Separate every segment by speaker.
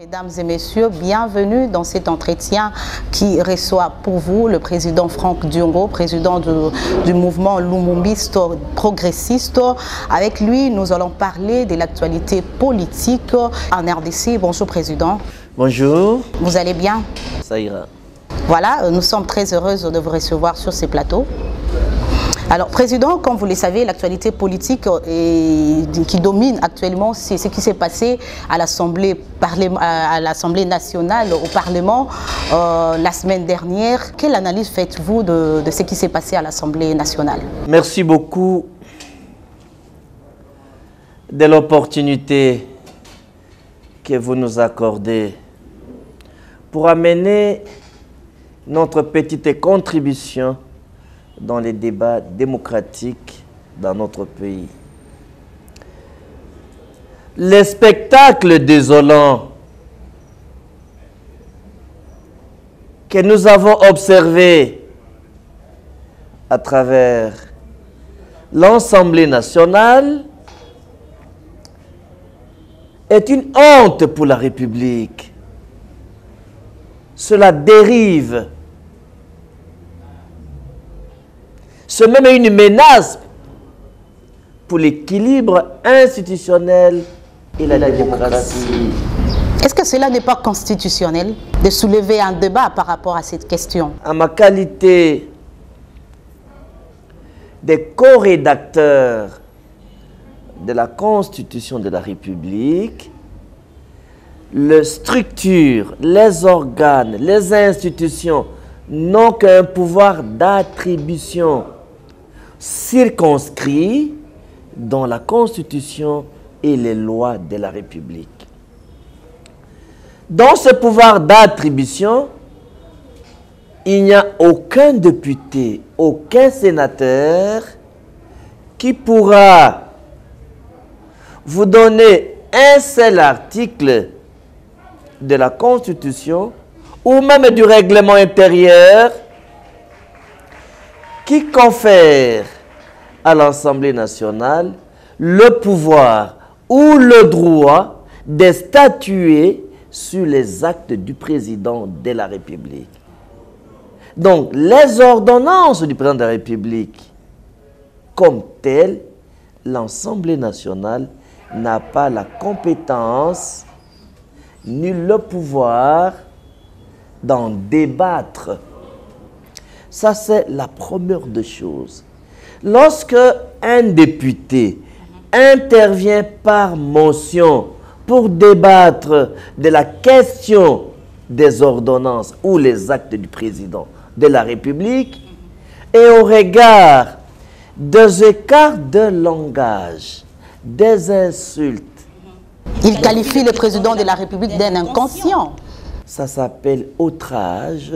Speaker 1: Mesdames et messieurs, bienvenue dans cet entretien qui reçoit pour vous le président Franck Diongo, président du mouvement Lumumbiste progressiste. Avec lui, nous allons parler de l'actualité politique en RDC. Bonjour président.
Speaker 2: Bonjour.
Speaker 1: Vous allez bien?
Speaker 2: Ça ira.
Speaker 1: Voilà, nous sommes très heureuses de vous recevoir sur ces plateaux. Alors, Président, comme vous le savez, l'actualité politique qui domine actuellement, c'est ce qui s'est passé à l'Assemblée nationale, au Parlement, euh, la semaine dernière. Quelle analyse faites-vous de ce qui s'est passé à l'Assemblée nationale?
Speaker 2: Merci beaucoup de l'opportunité que vous nous accordez pour amener notre petite contribution dans les débats démocratiques dans notre pays. Les spectacles désolants que nous avons observés à travers l'Assemblée nationale est une honte pour la République. Cela dérive C'est même une menace pour l'équilibre institutionnel et la démocratie.
Speaker 1: Est-ce que cela n'est pas constitutionnel de soulever un débat par rapport à cette question?
Speaker 2: À ma qualité de co-rédacteur de la Constitution de la République, les structures, les organes, les institutions n'ont qu'un pouvoir d'attribution circonscrit dans la Constitution et les lois de la République. Dans ce pouvoir d'attribution, il n'y a aucun député, aucun sénateur qui pourra vous donner un seul article de la Constitution ou même du règlement intérieur qui confère à l'Assemblée nationale le pouvoir ou le droit de statuer sur les actes du président de la République. Donc, les ordonnances du président de la République, comme telles, l'Assemblée nationale n'a pas la compétence ni le pouvoir d'en débattre ça, c'est la première des choses. Lorsque un député intervient par motion pour débattre de la question des ordonnances ou les actes du président de la République, et au regard des écarts de langage, des insultes.
Speaker 1: Il qualifie le président de la République d'un inconscient.
Speaker 2: Ça s'appelle outrage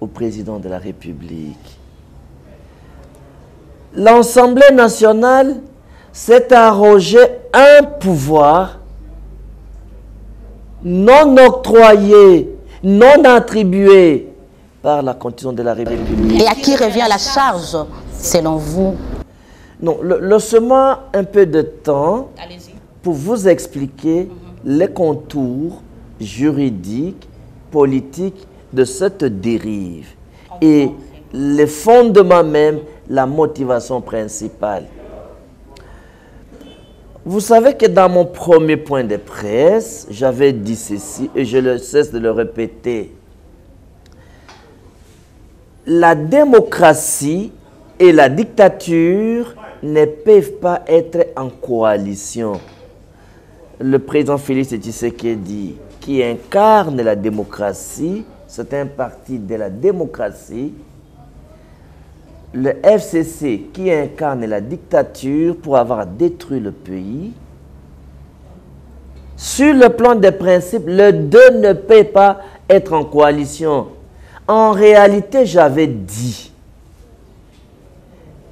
Speaker 2: au président de la République. L'Assemblée nationale s'est arrogé un pouvoir non octroyé, non attribué par la Constitution de la République.
Speaker 1: Et à qui revient la charge, selon vous?
Speaker 2: Non, laissez-moi un peu de temps pour vous expliquer les contours juridiques, politiques de cette dérive. Et les fondements même, la motivation principale. Vous savez que dans mon premier point de presse, j'avais dit ceci et je ne cesse de le répéter. La démocratie et la dictature ne peuvent pas être en coalition. Le président Félix Tshisekedi, qui incarne la démocratie, c'est un parti de la démocratie, le FCC qui incarne la dictature pour avoir détruit le pays. Sur le plan des principes, le deux ne peut pas être en coalition. En réalité, j'avais dit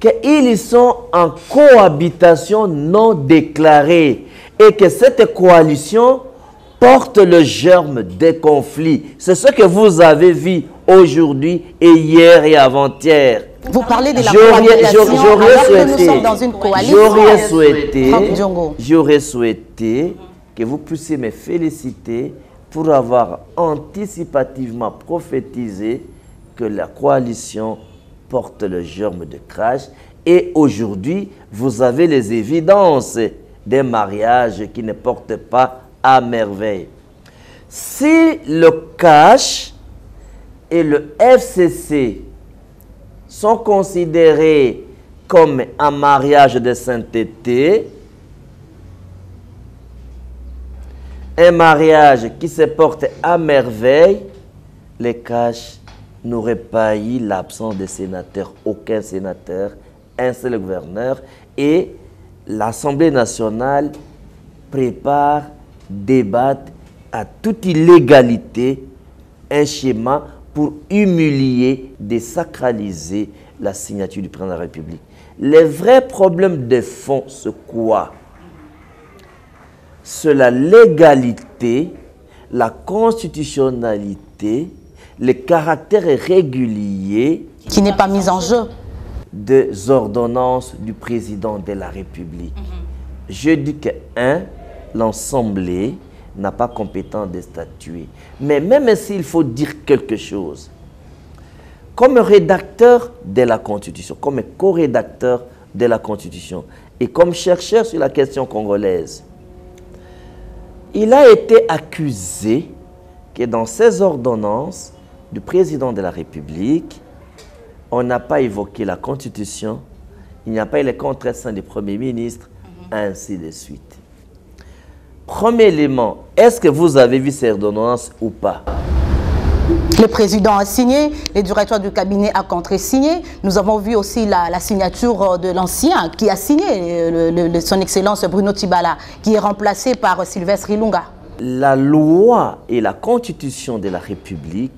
Speaker 2: qu'ils sont en cohabitation non déclarée et que cette coalition porte le germe des conflits. C'est ce que vous avez vu aujourd'hui et hier et avant-hier.
Speaker 1: Vous parlez de la coalition
Speaker 2: j'aurais souhaité, nous dans une coalition. J'aurais souhaité, j'aurais souhaité que vous puissiez me féliciter pour avoir anticipativement prophétisé que la coalition porte le germe de crash. Et aujourd'hui, vous avez les évidences des mariages qui ne portent pas à merveille. Si le cash et le FCC sont considérés comme un mariage de sainteté, un mariage qui se porte à merveille, les cash n'auraient pas eu l'absence de sénateurs, aucun sénateur, un seul gouverneur, et l'Assemblée nationale prépare, débat à toute illégalité un schéma pour humilier, désacraliser la signature du président de la République. Les vrais problèmes de fond, c'est quoi? C'est la légalité, la constitutionnalité, le caractère régulier
Speaker 1: qui n'est pas mis en jeu
Speaker 2: des ordonnances du président de la République. Je dis que, un, l'Assemblée n'a pas compétence de statuer. Mais même s'il faut dire quelque chose, comme rédacteur de la Constitution, comme co-rédacteur de la Constitution et comme chercheur sur la question congolaise, il a été accusé que dans ces ordonnances du président de la République, on n'a pas évoqué la Constitution, il n'y a pas eu les contre-saints du Premier ministre, ainsi de suite. Premier élément, est-ce que vous avez vu ces ordonnances ou pas?
Speaker 1: Le président a signé, le directeur du cabinet a contre-signé. Nous avons vu aussi la, signature de l'ancien qui a signé, le, son Excellence Bruno Tibala, qui est remplacé par Sylvestre Ilunga.
Speaker 2: La loi et la constitution de la République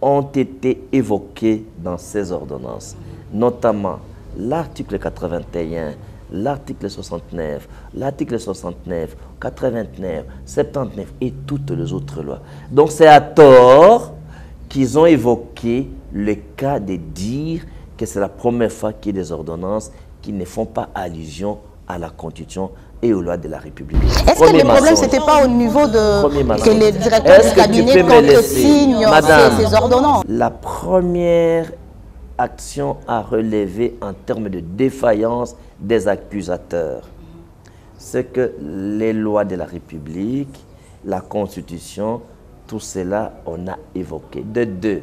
Speaker 2: ont été évoqués dans ces ordonnances, notamment l'article 81, l'article 69, l'article 69, 89, 79 et toutes les autres lois. Donc c'est à tort qu'ils ont évoqué le cas de dire que c'est la première fois qu'il y a des ordonnances qui ne font pas allusion à la Constitution et aux lois de la République.
Speaker 1: Est-ce que le problème, ce n'était pas au niveau de que les directeurs du cabinet contre-signent ces, ordonnances?
Speaker 2: La première action à relever en termes de défaillance des accusateurs, c'est que les lois de la République, la Constitution, tout cela, on a évoqué. De deux,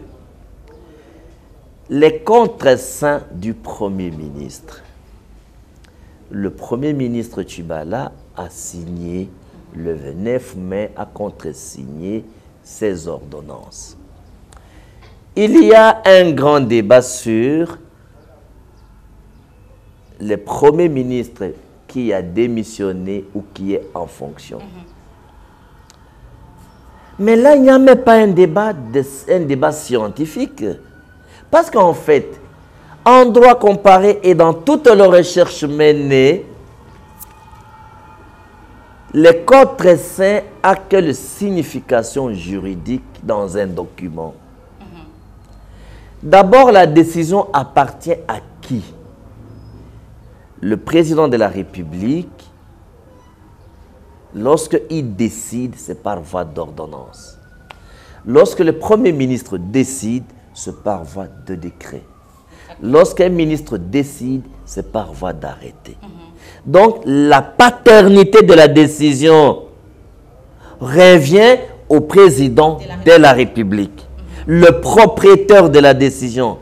Speaker 2: les contre-saints du Premier ministre le Premier ministre Tchibala a signé le 29 mai, a contresigné ces ordonnances. Il y a un grand débat sur le Premier ministre qui a démissionné ou qui est en fonction. Mais là, il n'y a même pas un débat, un débat scientifique. Parce qu'en fait, en droit comparé et dans toutes les recherches menées, les codes très saints a quelle signification juridique dans un document D'abord, la décision appartient à qui? Le président de la République, lorsqu'il décide, c'est par voie d'ordonnance. Lorsque le Premier ministre décide, c'est par voie de décret. Lorsqu'un ministre décide, c'est par voie d'arrêté. Donc, la paternité de la décision revient au président de la République, le propriétaire de la décision.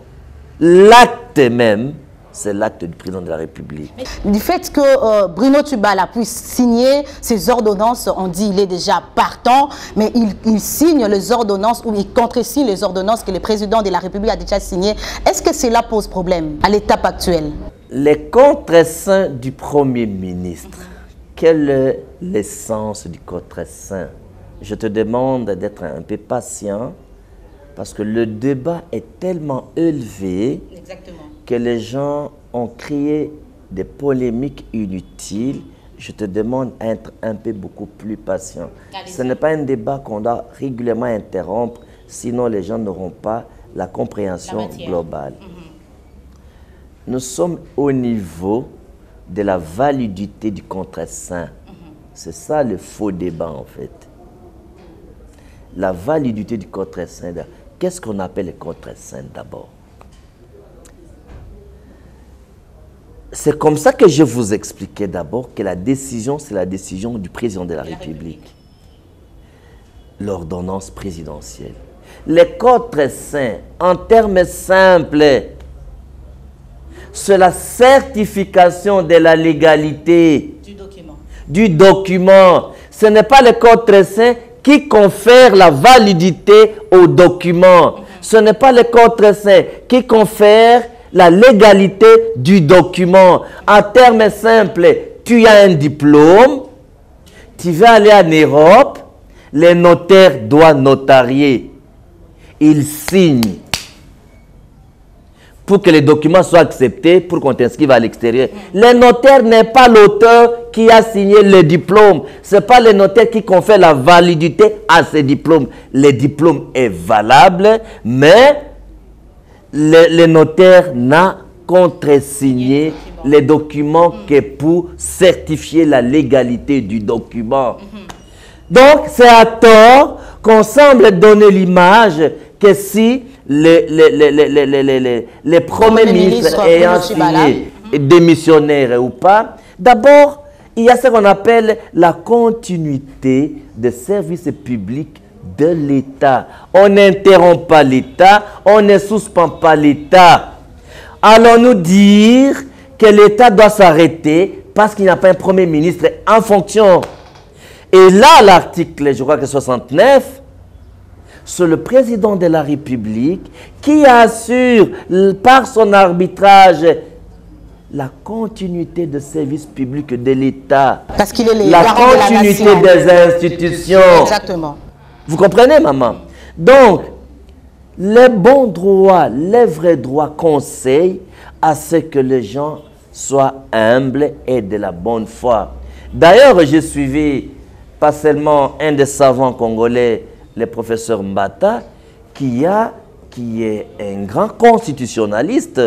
Speaker 2: L'acte même c'est l'acte du président de la République.
Speaker 1: du fait que euh, Bruno Tubala puisse signer ces ordonnances, on dit qu'il est déjà partant, mais il, signe les ordonnances ou il contresigne les ordonnances que le président de la République a déjà signées. Est-ce que cela pose problème à l'étape actuelle?
Speaker 2: Les contreseins du Premier ministre, quelle est l'essence du contreseing Je te demande d'être un peu patient parce que le débat est tellement élevé Exactement que les gens ont créé des polémiques inutiles, je te demande d'être un peu beaucoup plus patient. Ce n'est pas un débat qu'on doit régulièrement interrompre, sinon les gens n'auront pas la compréhension globale. Mhm. Nous sommes au niveau de la validité du contre-saint. Mhm. C'est ça le faux débat en fait. la validité du code très sain. Qu'est-ce qu'on appelle le code très sain d'abord? C'est comme ça que je vous expliquais d'abord que la décision, c'est la décision du président de la, République. L'ordonnance présidentielle. Le code très en termes simples, c'est la certification de la légalité
Speaker 1: du document.
Speaker 2: Du document. Ce n'est pas le code très sain qui confère la validité au document. Ce n'est pas le code très sain qui confère la légalité du document. En termes simples, tu as un diplôme, tu vas aller en Europe, les notaires doivent notarier. Ils signent pour que les documents soient acceptés, pour qu'on t'inscrive à l'extérieur. Le notaire n'est pas l'auteur qui a signé le diplôme. Ce n'est pas le notaire qui confère la validité à ce diplôme. Le diplôme est valable, mais le, notaire n'a contre-signé les documents que pour certifier la légalité du document. Donc, c'est à tort qu'on semble donner l'image que si les, les, premiers ministres ayant signé, démissionnaires ou pas, d'abord, il y a ce qu'on appelle la continuité des services publics de l'État. On n'interrompt pas l'État, on ne suspend pas l'État. Allons-nous dire que l'État doit s'arrêter parce qu'il n'y a pas un Premier ministre en fonction? Et là, l'article, je crois que 69, c'est le président de la République qui assure par son arbitrage la continuité des services publics de l'État.
Speaker 1: Parce qu'il est
Speaker 2: la continuité des institutions.
Speaker 1: Exactement.
Speaker 2: Vous comprenez, maman? Donc, les bons droits, les vrais droits conseillent à ce que les gens soient humbles et de la bonne foi. D'ailleurs, j'ai suivi pas seulement un des savants congolais, le professeur Mbata, qui, est un grand constitutionnaliste,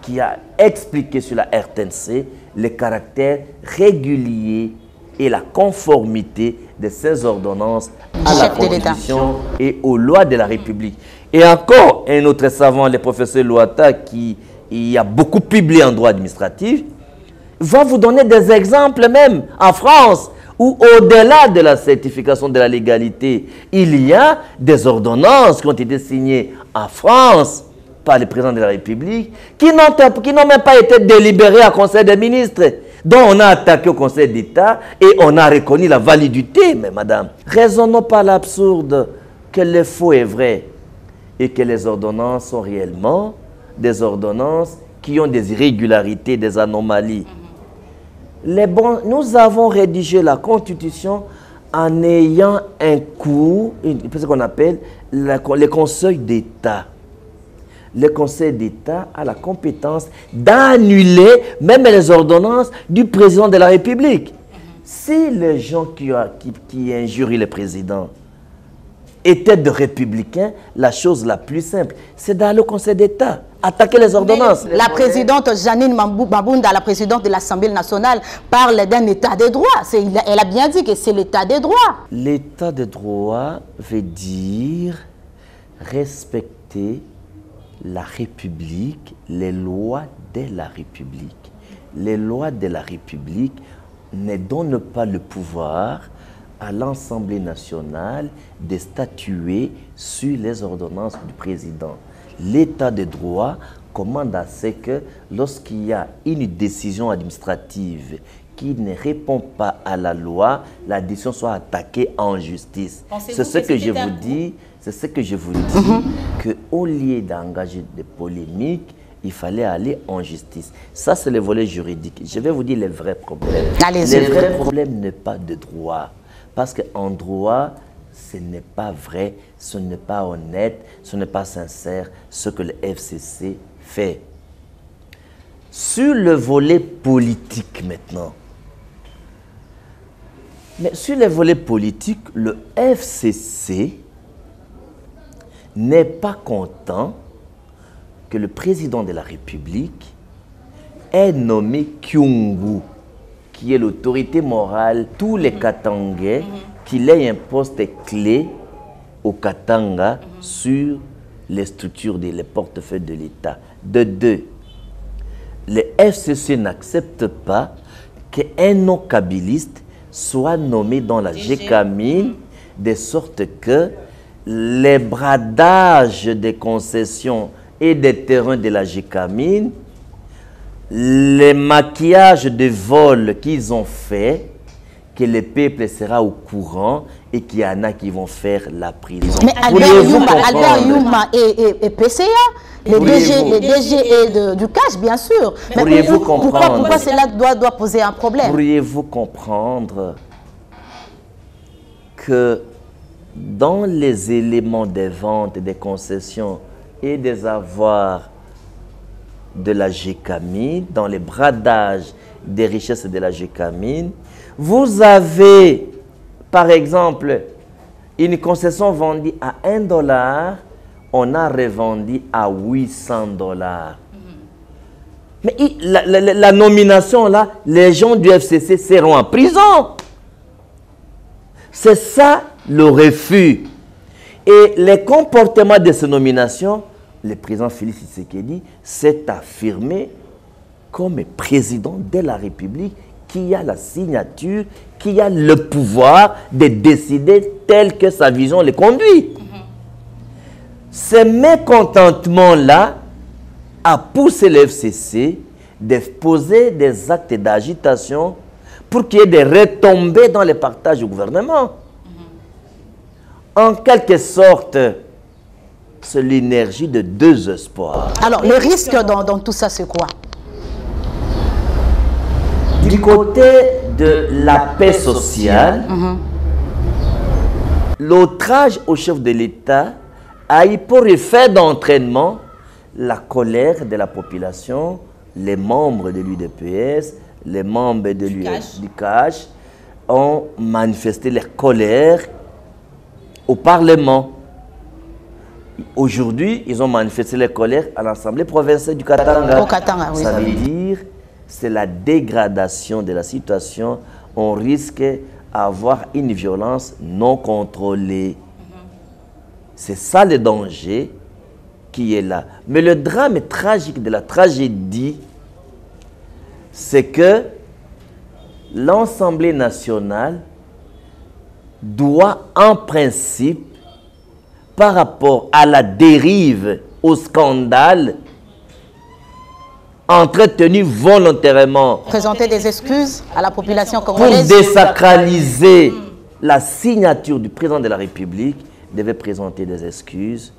Speaker 2: qui a expliqué sur la RTNC le caractère régulier et la conformité de ces ordonnances à la Constitution et aux lois de la République. Et encore un autre savant, le professeur Louata, qui y a beaucoup publié en droit administratif, va vous donner des exemples même en France où au-delà de la certification de la légalité, il y a des ordonnances qui ont été signées en France par le président de la République qui n'ont même pas été délibérées à Conseil des ministres dont on a attaqué au Conseil d'État et on a reconnu la validité, mais madame. Raisonnons pas l'absurde que le faux est vrai et que les ordonnances sont réellement des ordonnances qui ont des irrégularités, des anomalies les nous avons rédigé la Constitution en ayant un cours, ce qu'on appelle le Conseil d'État. Le Conseil d'État a la compétence d'annuler même les ordonnances du président de la République. Si les gens qui, qui, qui injurient le président étaient de républicains, la chose la plus simple, c'est d'aller au Conseil d'État attaquer les ordonnances.
Speaker 1: la présidente Janine Mabunda, la présidente de l'Assemblée nationale, parle d'un état de droit. Elle a bien dit que c'est l'état des droits.
Speaker 2: L'état de droit veut dire respecter la République, les lois de la République. Les lois de la République ne donnent pas le pouvoir à l'Assemblée nationale de statuer sur les ordonnances du président l'état de droit commande à ce que lorsqu'il y a une décision administrative qui ne répond pas à la loi, la décision soit attaquée en justice. C'est ce que, je vous dis, c'est ce que je vous dis, mhm. que au lieu d'engager des polémiques, il fallait aller en justice. Ça, c'est le volet juridique. Je vais vous dire les vrais problèmes. les vrais problèmes n'est pas de droit. Parce qu'en droit, ce n'est pas vrai, ce n'est pas honnête, ce n'est pas sincère ce que le FCC fait. Sur le volet politique maintenant, mais sur le volet politique, le FCC n'est pas content que le président de la République ait nommé Kyungu, qui est l'autorité morale, tous les Katangais, qu'il ait un poste clé au Katanga sur les structures, des les portefeuilles de l'État. De deux, les FCC n'acceptent pas qu'un non-kabiliste soit nommé dans la GECAMINE, de sorte que les bradages des concessions et des terrains de la GECAMINE, les maquillages de vols qu'ils ont fait, que le peuple sera au courant et qu'il y en a qui vont faire la prison.
Speaker 1: Mais Albert Yuma, Albert Yuma et, et, PCA, les DG, les DG et de, du cash, bien sûr. Mais
Speaker 2: Pourriez-vous comprendre
Speaker 1: Pourquoi, pourquoi cela doit, doit poser un problème?
Speaker 2: Pourriez-vous comprendre que dans les éléments des ventes, des concessions et des avoirs de la GECAMINE, dans les bradages des richesses de la GECAMINE, vous avez, par exemple, une concession vendue à 1 dollar, on a revendu à 800 dollars. Mais la, la, nomination, là, les gens du FCC seront en prison. C'est ça le refus. Et les comportements de ces nominations, le président Félix Tshisekedi s'est affirmé comme président de la République qui a la signature, qui a le pouvoir de décider tel que sa vision le conduit. Ce mécontentement-là a poussé le FCC de poser des actes d'agitation pour qu'il y ait des retombées dans les partages du gouvernement. En quelque sorte, c'est l'énergie de deux espoirs.
Speaker 1: Alors, le risque dans, dans tout ça, c'est quoi?
Speaker 2: Du côté de la paix sociale, l'outrage au chef de l'État a eu pour effet d'entraînement la colère de la population, les membres de l'UDPS, les membres de du CACH ont manifesté leur colère au Parlement. Aujourd'hui, ils ont manifesté leur colère à l'Assemblée provinciale du Katanga.
Speaker 1: Au Katanga, oui.
Speaker 2: Ça veut dire c'est la dégradation de la situation. On risque d'avoir une violence non contrôlée. C'est ça le danger qui est là. Mais le drame tragique de la tragédie, c'est que l'Assemblée nationale doit en principe, par rapport à la dérive, au scandale, entretenu volontairement.
Speaker 1: Présenter des excuses à la population congolaise.
Speaker 2: Pour désacraliser la signature du président de la République, devait présenter des excuses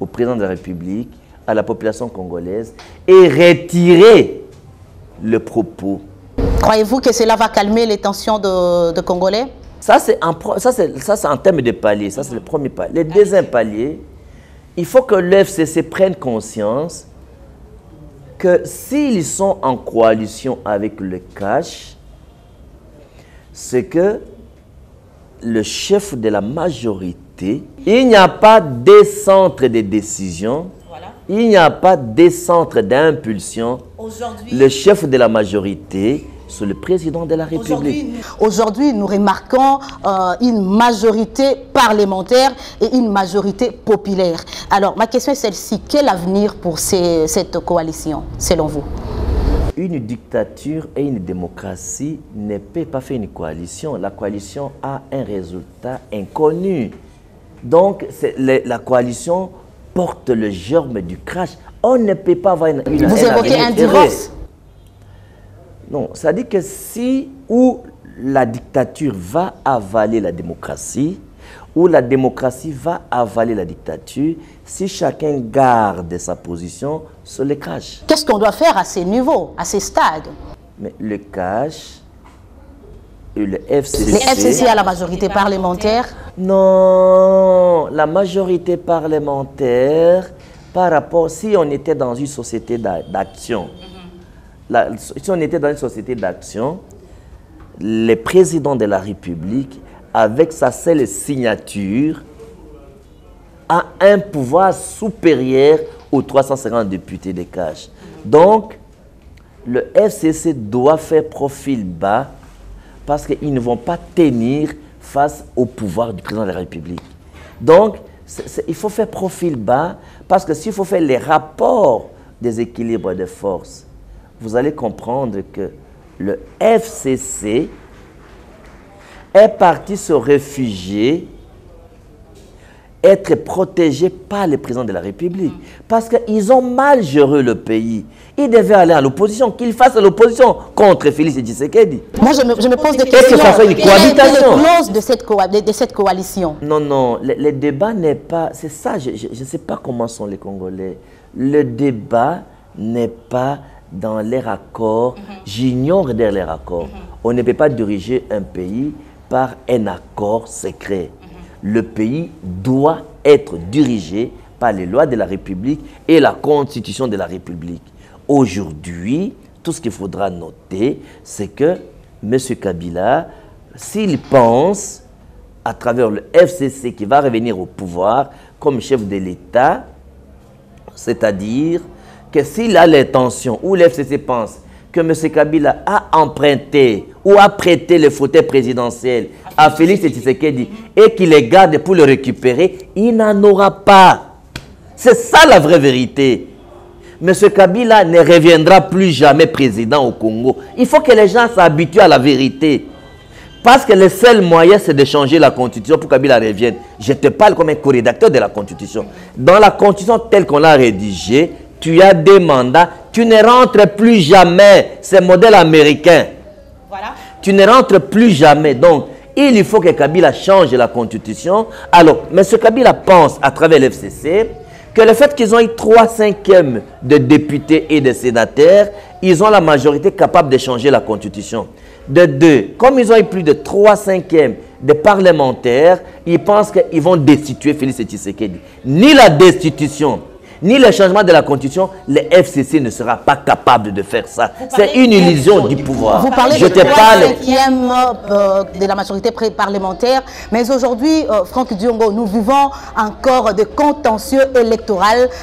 Speaker 2: au président de la République, à la population congolaise et retirer le propos.
Speaker 1: Croyez-vous que cela va calmer les tensions de, Congolais?
Speaker 2: Ça, c'est en, ça, en termes de palier. Ça, c'est le premier palier. Le deuxième palier, il faut que l'FCC prenne conscience que s'ils sont en coalition avec le cash, c'est que le chef de la majorité, il n'y a pas des centres de décision, il n'y a pas des centres d'impulsion. Le chef de la majorité, c'est le président de la République.
Speaker 1: Aujourd'hui, nous remarquons euh, une majorité parlementaire et une majorité populaire. Alors, ma question est celle-ci. Quel avenir pour cette coalition, selon vous?
Speaker 2: Une dictature et une démocratie ne peuvent pas faire une coalition. La coalition a un résultat inconnu. Donc, la coalition porte le germe du crash. On ne peut pas avoir une...
Speaker 1: une Vous évoquez un divorce?
Speaker 2: Non, ça dit que si ou la dictature va avaler la démocratie, ou la démocratie va avaler la dictature, si chacun garde sa position sur le cash.
Speaker 1: Qu'est-ce qu'on doit faire à ces niveaux, à ces stades?
Speaker 2: Mais le cash et le FCC...
Speaker 1: Le FCC a la majorité parlementaire?
Speaker 2: Non, la majorité parlementaire, par rapport, si on était dans une société d'action, si on était dans une société d'action, le président de la République, avec sa seule signature, a un pouvoir supérieur aux 350 députés de cash. Donc, le FCC doit faire profil bas parce qu'ils ne vont pas tenir face au pouvoir du président de la République. Donc, il faut faire profil bas, parce que s'il faut faire les rapports des équilibres de force, vous allez comprendre que le FCC est parti se réfugier être protégé par le président de la République. Parce qu'ils ont mal géré le pays. Ils devaient aller à l'opposition, qu'ils fassent l'opposition contre Félix Tshisekedi.
Speaker 1: Moi, je me, pose des questions.
Speaker 2: Est-ce que ça fait une cohabitation
Speaker 1: de cette, de cette coalition?
Speaker 2: Non, non, le, débat n'est pas... C'est ça, je ne sais pas comment sont les Congolais. Le débat n'est pas dans les raccords. Mhm. J'ignore derrière les raccords. Mhm. On ne peut pas diriger un pays par un accord secret le pays doit être dirigé par les lois de la République et la constitution de la République. Aujourd'hui, tout ce qu'il faudra noter, c'est que M. Kabila, s'il pense, à travers le FCC qui va revenir au pouvoir comme chef de l'État, c'est-à-dire que s'il a l'intention, ou le FCC pense que M. Kabila a emprunté ou a prêté le fauteuil présidentiel à Félix Tshisekedi et qu'il les garde pour le récupérer, il n'en aura pas. C'est ça la vraie vérité. M. Kabila ne reviendra plus jamais président au Congo. Il faut que les gens s'habituent à la vérité. Parce que le seul moyen, c'est de changer la constitution pour que Kabila revienne. Je te parle comme un co-rédacteur de la constitution. Dans la constitution telle qu'on l'a rédigée, tu as des mandats, tu ne rentres plus jamais. C'est modèle américain. Voilà. Tu ne rentres plus jamais. Donc, il faut que Kabila change la constitution. Alors, M. Kabila pense à travers l'FCC que le fait qu'ils ont eu 3 cinquièmes de députés et de sénateurs, ils ont la majorité capable de changer la constitution. De deux, comme ils ont eu plus de 3 cinquièmes de parlementaires, ils pensent qu'ils vont destituer Félix Tshisekedi. Ni la destitution, ni le changement de la constitution, le FCC ne sera pas capable de faire ça. C'est une illusion du pouvoir.
Speaker 1: Vous parlez Je de te parle euh, de la majorité parlementaire, mais aujourd'hui, euh, Franck Diongo, nous vivons encore de contentieux électoraux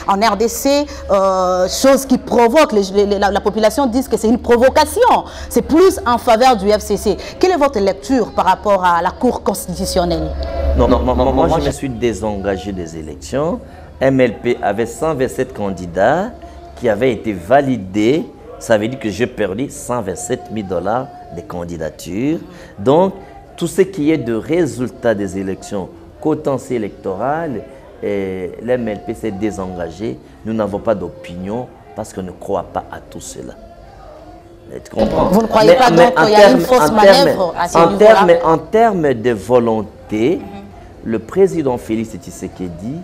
Speaker 1: en RDC, euh, chose qui provoque, la, population dit que c'est une provocation. C'est plus en faveur du FCC. Quelle est votre lecture par rapport à la Cour constitutionnelle?
Speaker 2: Non, non, moi, moi je me suis désengagé des élections. MLP avait 127 candidats qui avaient été validés. Ça veut dire que j'ai perdu 127 000 dollars de candidatures. Donc, tout ce qui est de résultat des élections, potentiel électoral, l'MLP s'est désengagé. Nous n'avons pas d'opinion parce qu'on ne croit pas à tout cela.
Speaker 1: Vous ne croyez pas donc qu'il y a une fausse manœuvre à ce
Speaker 2: en termes, en termes de volonté, le président Félix Tshisekedi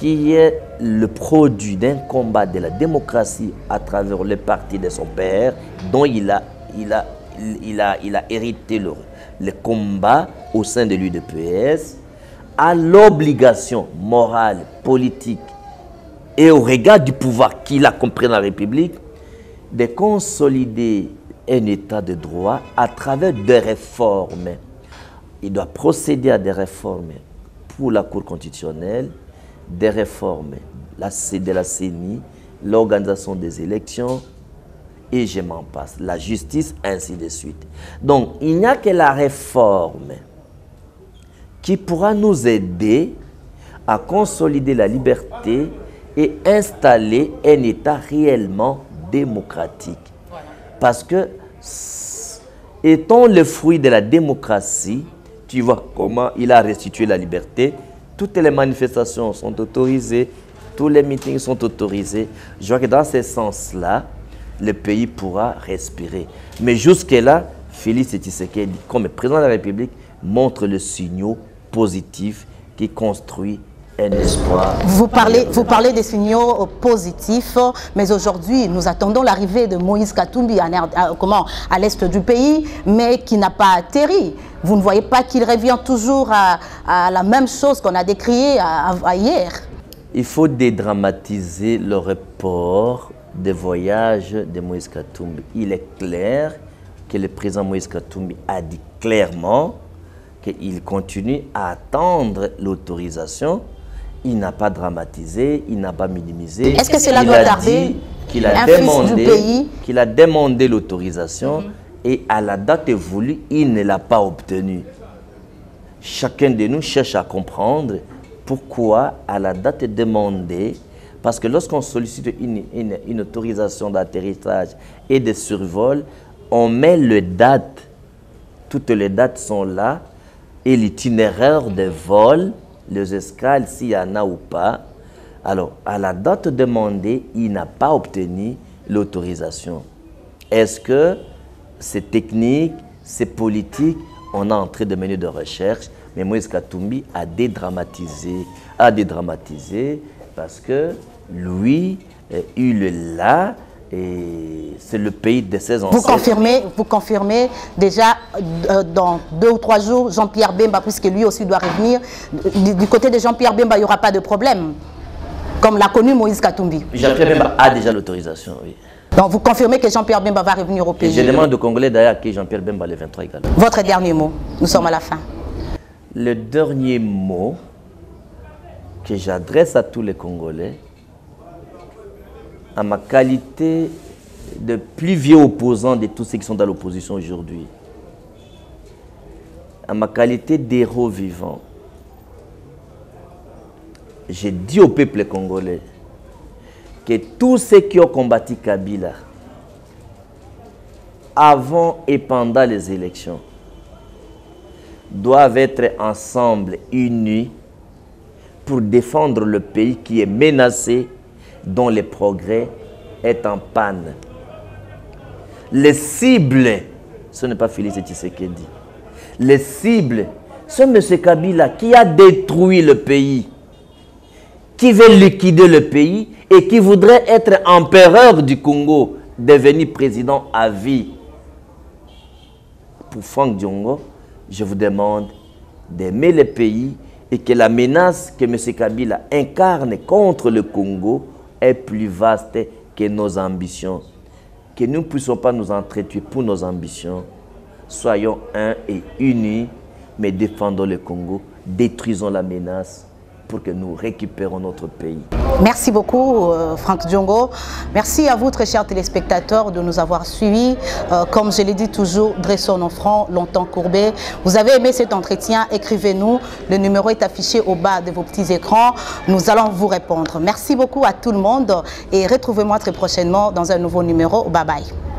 Speaker 2: qui est le produit d'un combat de la démocratie à travers le parti de son père, dont il a, il a, il a, il a hérité le, le combat au sein de l'UDPS, a l'obligation morale, politique et au regard du pouvoir qu'il a compris dans la République, de consolider un état de droit à travers des réformes. Il doit procéder à des réformes pour la Cour constitutionnelle, des réformes de la CENI, l'organisation des élections, et je m'en passe, la justice, ainsi de suite. Donc, il n'y a que la réforme qui pourra nous aider à consolider la liberté et installer un État réellement démocratique. Parce que, étant le fruit de la démocratie, tu vois comment il a restitué la liberté, toutes les manifestations sont autorisées, tous les meetings sont autorisés. Je vois que dans ce sens-là, le pays pourra respirer. Mais jusque-là, Félix Tshisekedi, comme président de la République, montre le signaux positif qui construit un espoir.
Speaker 1: Vous parlez, vous parlez des signaux positifs, mais aujourd'hui, nous attendons l'arrivée de Moïse Katumbi à, comment, à l'est du pays, mais qui n'a pas atterri. Vous ne voyez pas qu'il revient toujours à, la même chose qu'on a décrié hier
Speaker 2: Il faut dédramatiser le report des voyages de Moïse Katumbi. Il est clair que le président Moïse Katumbi a dit clairement qu'il continue à attendre l'autorisation. Il n'a pas dramatisé, il n'a pas minimisé.
Speaker 1: Est-ce que cela doit tarder
Speaker 2: qu'il a, demandé, qu'il a demandé l'autorisation. Et à la date voulue, il ne l'a pas obtenu. Chacun de nous cherche à comprendre pourquoi à la date demandée, parce que lorsqu'on sollicite une, une autorisation d'atterrissage et de survol, on met le date, toutes les dates sont là, et l'itinéraire de vol, les escales, s'il y en a ou pas. Alors, à la date demandée, il n'a pas obtenu l'autorisation. Est-ce que c'est technique, c'est politique? On est en train de mener de recherche, mais Moïse Katumbi a dédramatisé, a dédramatisé parce que lui, il est là, et c'est le pays de ses ancêtres.
Speaker 1: Vous confirmez, vous confirmez déjà euh, dans deux ou trois jours, Jean-Pierre Bemba, puisque lui aussi doit revenir, du, côté de Jean-Pierre Bemba, il n'y aura pas de problème, comme l'a connu Moïse Katumbi.
Speaker 2: Jean-Pierre Bemba a déjà l'autorisation, oui.
Speaker 1: Donc vous confirmez que Jean-Pierre Bemba va revenir au pays?
Speaker 2: et Je demande aux Congolais d'ailleurs qui Jean-Pierre Bemba le 23 également.
Speaker 1: Votre dernier mot, nous sommes à la fin.
Speaker 2: Le dernier mot que j'adresse à tous les Congolais, à ma qualité de plus vieux opposant de tous ceux qui sont dans l'opposition aujourd'hui, à ma qualité d'héros vivant, j'ai dit au peuple congolais que tous ceux qui ont combattu Kabila avant et pendant les élections doivent être ensemble, unis, pour défendre le pays qui est menacé dont le progrès est en panne. Les cibles, ce n'est pas Félix Tshisekedi. Les cibles, c'est M. Kabila qui a détruit le pays, qui veut liquider le pays et qui voudrait être empereur du Congo, devenir président à vie. Pour Franck Diongo, je vous demande d'aimer le pays et que la menace que M. Kabila incarne contre le Congo est plus vaste que nos ambitions. Que nous ne puissions pas nous entretuer pour nos ambitions. Soyons un et unis, mais défendons le Congo, détruisons la menace pour que nous récupérons notre pays.
Speaker 1: Merci beaucoup euh, Franck Diongo. Merci à vous très chers téléspectateurs de nous avoir suivis. Euh, comme je l'ai dit toujours, dressons nos fronts, longtemps courbés. Vous avez aimé cet entretien, écrivez-nous. Le numéro est affiché au bas de vos petits écrans. Nous allons vous répondre. Merci beaucoup à tout le monde et retrouvez-moi très prochainement dans un nouveau numéro. Bye bye.